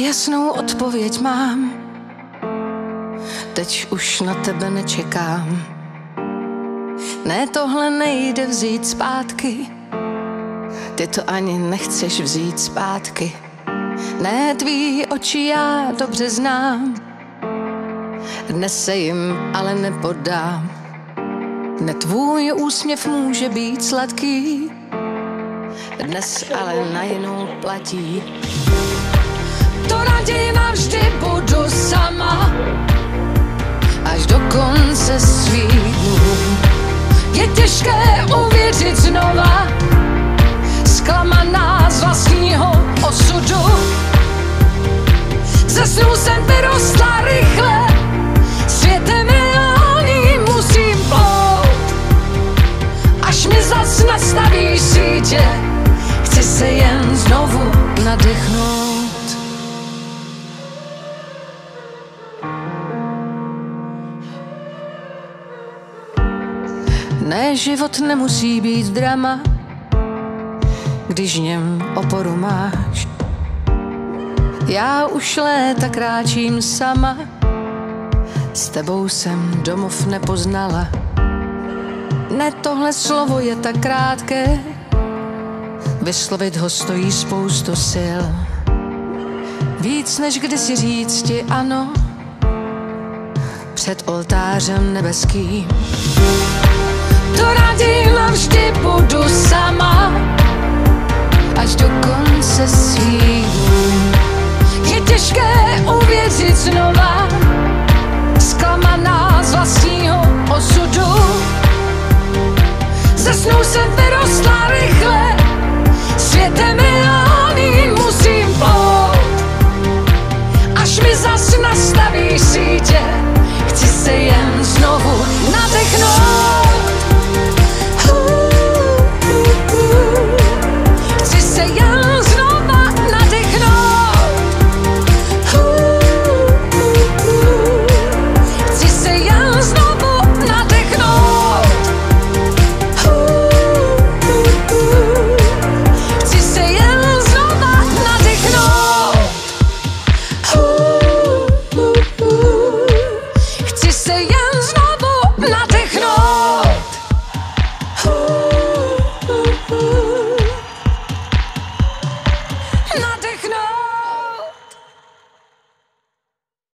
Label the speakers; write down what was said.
Speaker 1: jasnou odpověď mám. Teď už na tebe nečekám. Ne, tohle nejde vzít zpátky. Ty to ani nechceš vzít zpátky. Ne, tvý oči já dobře znám. Dnes se jim ale nepodám. Ne tvůj úsměv může být sladký, dnes ale na jinou platí. To raději navždy budu sama, až do konce svých dnů. Je těžké uvěřit znova, zklamaná z vlastního osudu. Ze snů jsem Ne, život nemusí být drama, když v něm oporu máš. Já už léta kráčím sama, s tebou jsem domov nepoznala. Ne, tohle slovo je tak krátké, vyslovit ho stojí spoustu sil. Víc než kdysi říct ti ano, před oltářem nebeským to radila, no vždy budu sama, až do konce svýho. Je těžké uvěřit znova, zklamaná z vlastního osudu. Ze snů jsem vyrostla rychle, světem reálným musím plout, až mi zas nastaví sítě.